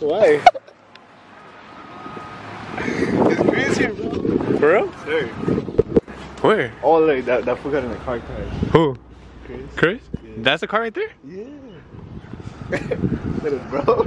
Why? It's crazy, bro. For real? Sir. Where? Oh, look, that, that fool got in the car tire. Who? Chris. Chris? That's a car right there? Yeah. Bro.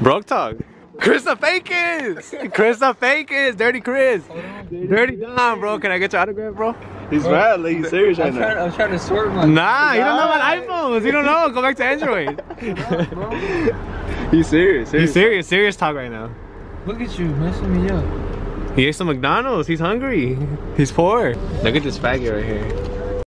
Broke talk. Chris the Fakers! Chris the Fakers! Dirty Chris! Dirty Don, bro. Can I get your autograph, bro? He's mad, like he's serious I'm trying, now. I'm trying to swerve my. Nah, you don't know about iPhones. You don't know. Go back to Android. He's serious. He's serious, serious talk right now. Look at you messing me up. He ate some McDonald's. He's hungry. He's poor. Look at this faggot right here.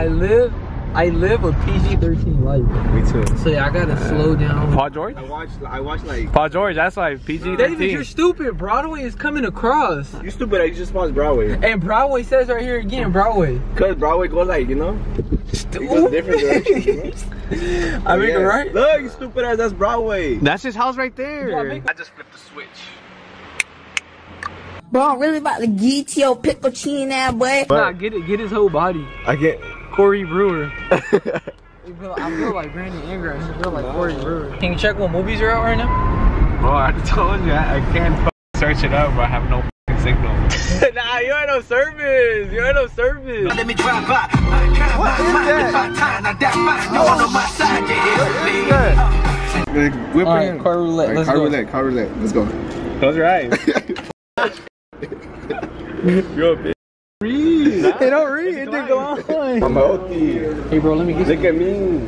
I live, I live a PG-13 life. Me too. So yeah, I gotta uh, slow down. Paul George? I watched, I watched like. Paul George, that's why PG-13. David, you're stupid. Broadway is coming across. You stupid, I just watched Broadway. And Broadway says right here again, Broadway. Cause Broadway goes like, you know? It goes different directions, you know? I mean, it Yeah. right. Look, you stupid ass, that's Broadway. That's his house right there. Yeah, I make- I just flipped the switch. Bro, I'm really about to get your pickle chin that boy. Nah, get it, get his whole body. I get. Corey Brewer. I feel, like Brandon Ingram. I feel like Corey Brewer. Can you check what movies are out right now? Oh, I told you, I, I can't search it up, but I have no signal. nah, you ain't no service. You ain't no service. Let me drive by. What is that? If I time, I die fine. You on my side, yeah, yeah. Whip All right, car roulette. Let's car go. roulette, car roulette. Let's go. Close your eyes. You're a bitch. Read. Hey, don't read. It didn't go on. I'm healthy. Hey, bro, let me get Look at me.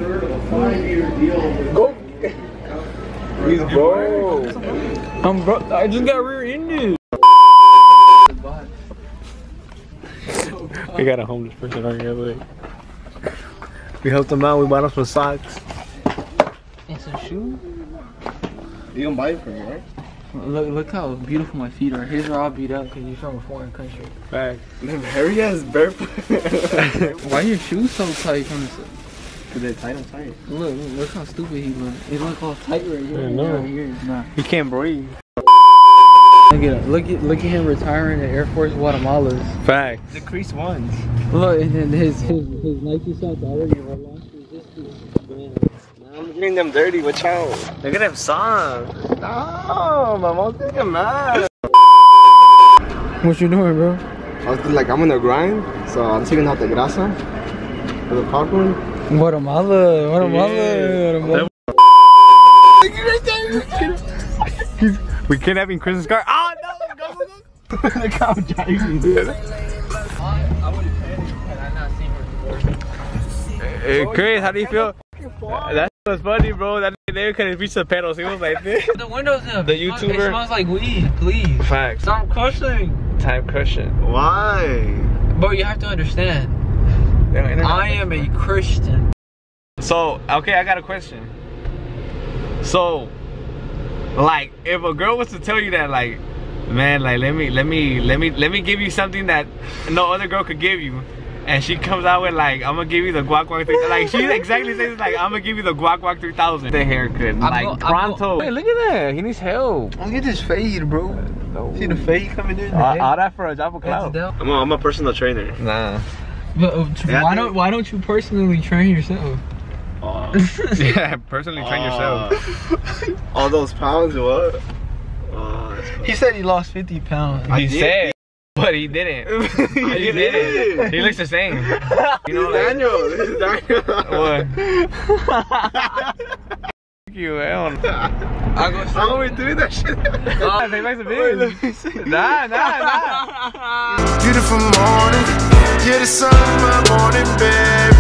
Go. He's bro. I'm bro. I just got rear-ended. We got a homeless person on here. Look. We helped him out. We bought him some socks. And some shoes. You gonna buy it for me, right? Look, look how beautiful my feet are. His are all beat up because he's from a foreign country. Back. Them hairy ass barefoot. Why are your shoes so tight from this? Cause they're tight, I'm tight. Look, look, look how stupid he look. He look all tight right here. I know. Right here. Nah. He can't breathe. Look at him. Look at look at him retiring the Air Force Guatemalas. Fact. The crease ones. Look, and then his his, his Nike socks already are launch resistant. I'm getting them dirty, watch out. Look at them songs. No, my mom's getting mad. What you doing, bro? I was like, I'm on the grind, so I'm taking out the grasa for the popcorn. Guatemala, Guatemala, Yeah. Guatemala. We kidnapping Chris's car. Oh ah, no! Go go go! Look how driving. I would have panicked had I not seen her before. Hey, Chris, how do you feel? That was funny, bro. That nigga couldn't reach the pedals. He was like this. The windows up. The It YouTuber? It smells like weed. Please Facts. stop cussing. Time cushion. Why? Bro, you have to understand. I am a Christian. So, okay, I got a question. So, like, if a girl was to tell you that, like, man, like, let me, let me, let me, let me give you something that no other girl could give you, and she comes out with like, I'm gonna give you the guac guac three, like, she exactly says like, I'm gonna give you the guac guac three thousand. The haircut, like, go- I'm pronto. go- hey, look at that. He needs help. Oh, look at this fade, bro. See the fade coming in? All, all that for a job of clout. I'm a, I'm a personal trainer. Nah. But uh, Yeah, why don't why don't you personally train yourself? Uh, yeah, personally train yourself. Uh, all those pounds, what? Oh, He said he lost 50 pounds. He did. said, but he didn't. he He didn't. He looks the same. You know, like, Daniel, this is Daniel. what? You, no. I go I'm always doing that shit. Oh, they make some videos. Nah, nah, nah. Beautiful morning, yeah, the sun, my morning, baby.